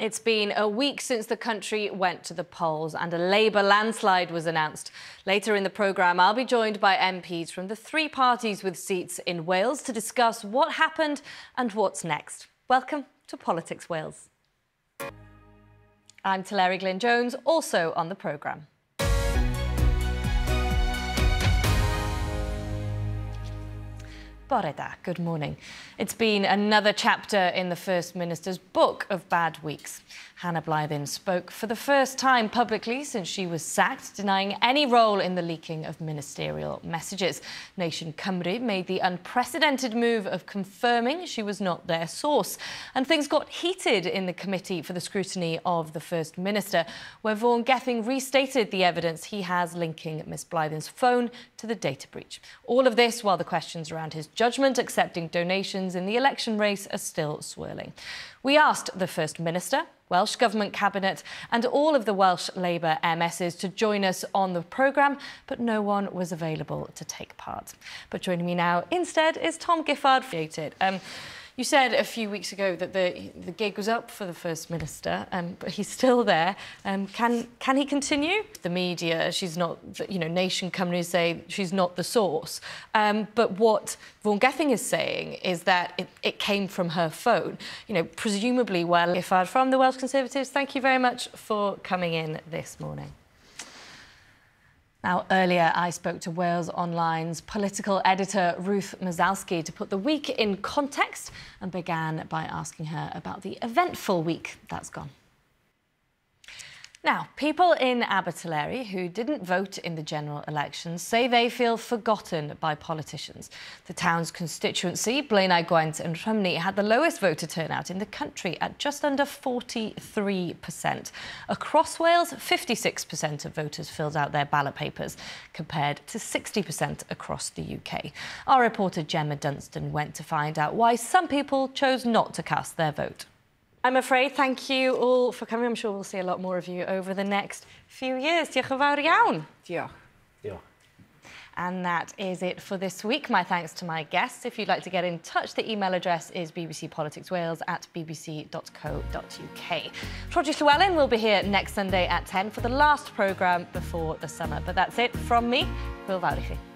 It's been a week since the country went to the polls and a Labour landslide was announced. Later in the programme, I'll be joined by MPs from the three parties with seats in Wales to discuss what happened and what's next. Welcome to Politics Wales. I'm Teleri Glyn Jones, also on the programme. Bore da, good morning. It's been another chapter in the First Minister's book of bad weeks. Hannah Blythyn spoke for the first time publicly since she was sacked, denying any role in the leaking of ministerial messages. Nation Cymru made the unprecedented move of confirming she was not their source. And things got heated in the Committee for the Scrutiny of the First Minister, where Vaughan Gething restated the evidence he has linking Miss Blythyn's phone to the data breach. All of this while the questions around his judgment accepting donations in the election race are still swirling. We asked the First Minister, Welsh Government Cabinet and all of the Welsh Labour MSs to join us on the programme, but no one was available to take part. But joining me now instead is Tom Giffard. Um, you said a few weeks ago that the, the gig was up for the First Minister, um, but he's still there. Um, can, can he continue? The media, she's not, you know, Nation Cymru say she's not the source. Um, but what Vaughan Gething is saying is that it, it came from her phone. You know, presumably, well, if I'd from the Welsh Conservatives, thank you very much for coming in this morning. Now, earlier I spoke to Wales Online's political editor Ruth Mosalski to put the week in context and began by asking her about the eventful week that's gone. Now, people in Abertillery who didn't vote in the general elections say they feel forgotten by politicians. The town's constituency, Blaenau Gwent and Rhymney, had the lowest voter turnout in the country at just under 43%. Across Wales, 56% of voters filled out their ballot papers, compared to 60% across the UK. Our reporter Gemma Dunstan went to find out why some people chose not to cast their vote. I'm afraid, thank you all for coming. I'm sure we'll see a lot more of you over the next few years. Diolch yn fawr iawn. Diolch. Diolch. And that is it for this week. My thanks to my guests. If you'd like to get in touch, the email address is bbcpoliticswales at bbc.co.uk. Roger Llewellyn will be here next Sunday at 10 for the last programme before the summer. But that's it from me. Hwyl fawr i chi.